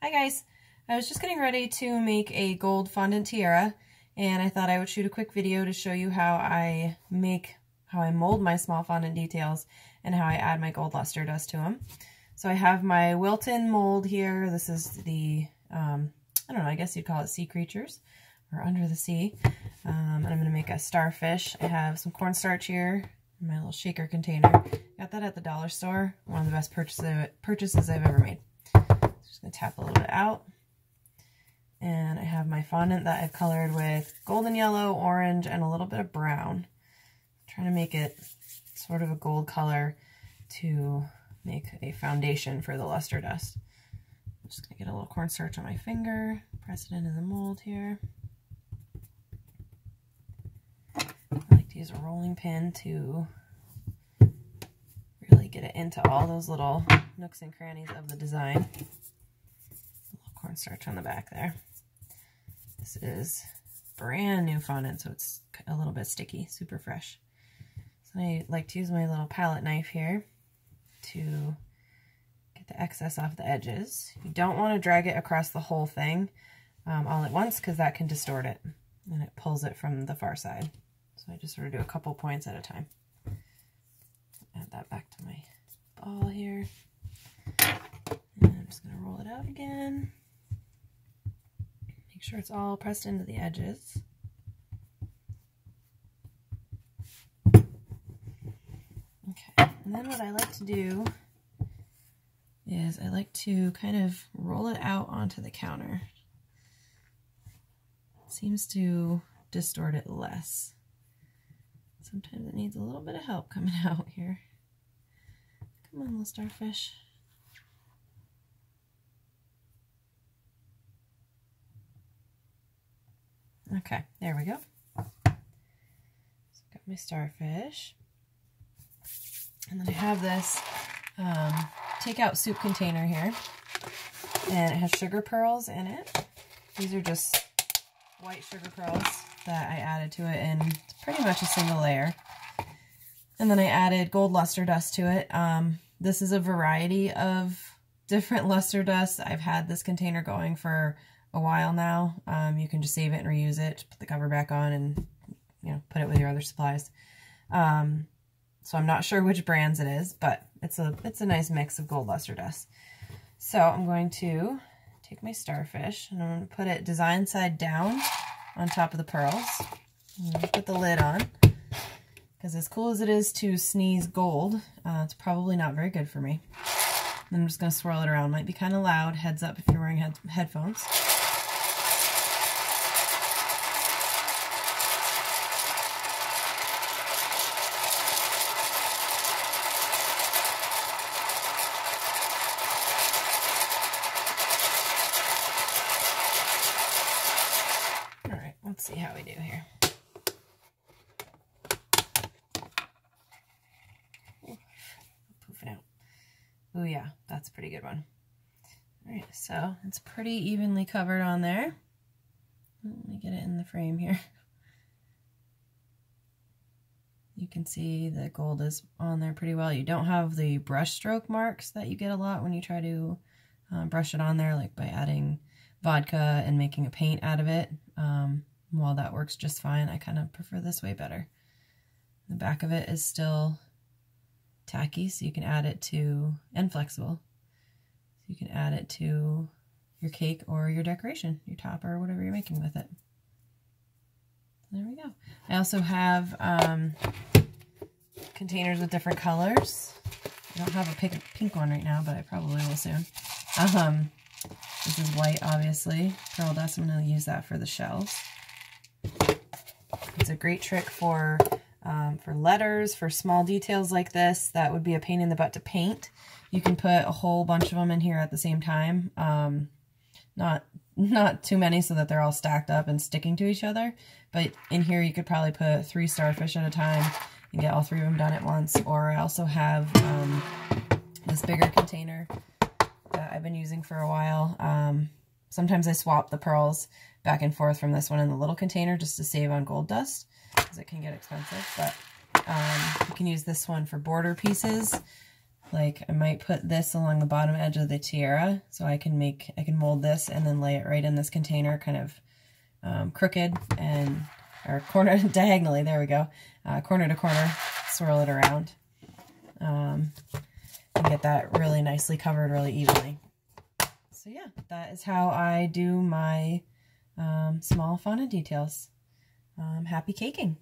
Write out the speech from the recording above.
Hi guys! I was just getting ready to make a gold fondant tiara and I thought I would shoot a quick video to show you how I make, how I mold my small fondant details and how I add my gold luster dust to them. So I have my Wilton mold here. This is the, um, I don't know, I guess you'd call it sea creatures or under the sea. Um, and I'm going to make a starfish. I have some cornstarch here in my little shaker container. Got that at the dollar store. One of the best purchases, purchases I've ever made. To tap a little bit out. And I have my fondant that I've colored with golden yellow, orange, and a little bit of brown. I'm trying to make it sort of a gold color to make a foundation for the luster dust. I'm just going to get a little cornstarch on my finger, press it into the mold here. I like to use a rolling pin to really get it into all those little nooks and crannies of the design cornstarch on the back there. This is brand new fondant, so it's a little bit sticky, super fresh. So I like to use my little palette knife here to get the excess off the edges. You don't want to drag it across the whole thing um, all at once because that can distort it and it pulls it from the far side. So I just sort of do a couple points at a time. Add that back to my ball here. And I'm just going to roll it out again. Sure it's all pressed into the edges. Okay, and then what I like to do is I like to kind of roll it out onto the counter. It seems to distort it less. Sometimes it needs a little bit of help coming out here. Come on, little starfish. Okay, there we go. So got my starfish. And then I have this um, takeout soup container here. And it has sugar pearls in it. These are just white sugar pearls that I added to it in pretty much a single layer. And then I added gold luster dust to it. Um, this is a variety of different luster dust. I've had this container going for a while now. Um, you can just save it and reuse it, put the cover back on and, you know, put it with your other supplies. Um, so I'm not sure which brands it is, but it's a, it's a nice mix of gold luster dust. So I'm going to take my starfish and I'm going to put it design side down on top of the pearls. put the lid on because as cool as it is to sneeze gold, uh, it's probably not very good for me. I'm just going to swirl it around. Might be kind of loud. Heads up if you're wearing head headphones. See how we do here. Poofing out. Oh yeah, that's a pretty good one. All right, so it's pretty evenly covered on there. Let me get it in the frame here. You can see the gold is on there pretty well. You don't have the brush stroke marks that you get a lot when you try to uh, brush it on there, like by adding vodka and making a paint out of it. Um, while that works just fine, I kind of prefer this way better. The back of it is still tacky, so you can add it to, and flexible. So you can add it to your cake or your decoration, your top or whatever you're making with it. There we go. I also have um, containers with different colors. I don't have a pink, pink one right now, but I probably will soon. Um, this is white, obviously. Pearl dust, I'm going to use that for the shells. It's a great trick for um, for letters, for small details like this that would be a pain in the butt to paint. You can put a whole bunch of them in here at the same time. Um, not not too many so that they're all stacked up and sticking to each other. But in here you could probably put three starfish at a time and get all three of them done at once. Or I also have um, this bigger container that I've been using for a while. Um, sometimes I swap the pearls back and forth from this one in the little container just to save on gold dust because it can get expensive. But um, you can use this one for border pieces. Like I might put this along the bottom edge of the tiara so I can make, I can mold this and then lay it right in this container kind of um, crooked and, or corner, diagonally, there we go, uh, corner to corner, swirl it around. Um, and get that really nicely covered really evenly. So yeah, that is how I do my um, small fondant details. Um, happy caking!